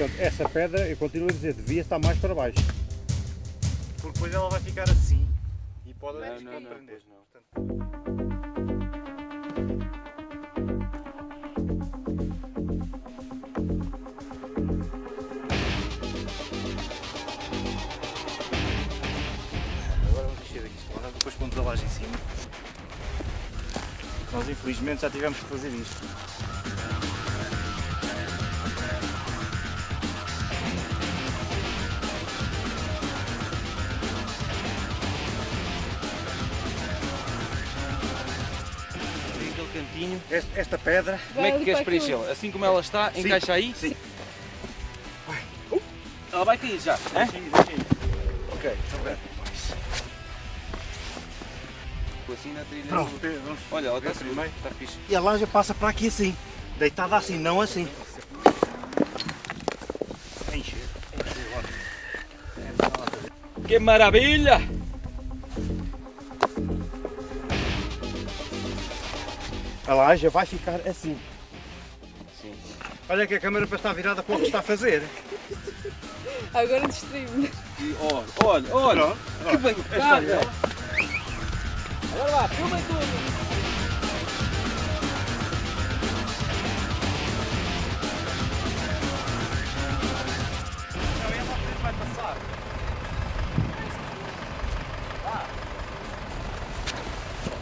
Portanto, essa pedra, eu continuo a dizer, devia estar mais para baixo. Porque depois ela vai ficar assim e pode Não, não, não, prender. não. Portanto, Agora vamos encher aqui fora, depois pomos a laje em cima. Nós infelizmente já tivemos que fazer isto. Cantinho. Esta, esta pedra Como é que queres preenchê-la? Assim como ela está, Sim, encaixa aí? sim. Ela vai cair já. Deixa aí, deixa aí. Ok, ok. Ficou assim na trilha. Pronto, do-. Olha, ela está segura. Está fixe. E a laje passa para aqui assim, deitada assim, não assim. Encher, encher, olha. Que maravilha! A laje vai ficar assim. Sim. Olha que a câmera para estar virada para o que está a fazer. Agora distraí-me. E olha, olha, olha. Que bem é. Agora lá, filma tudo.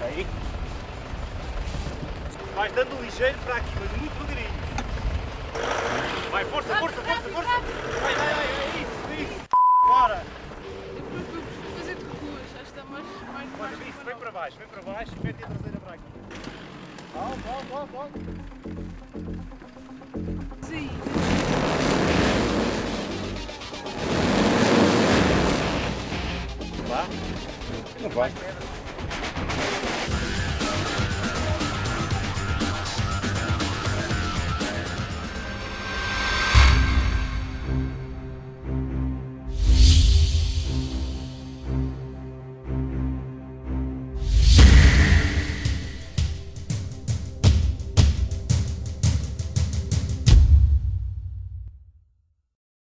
Não, Vais dando ligeiro para aqui, mas muito devagarinho. Vai, força, força, força, força. Vai, vai, vai, é isso, é isso. Bora. Eu preocupo fazer de ruas, acho que está mais, mais Olha, isso, vem para baixo, vem para baixo, mete a traseira para aqui. Alto, alto, alto, alto. Sim. Não vai.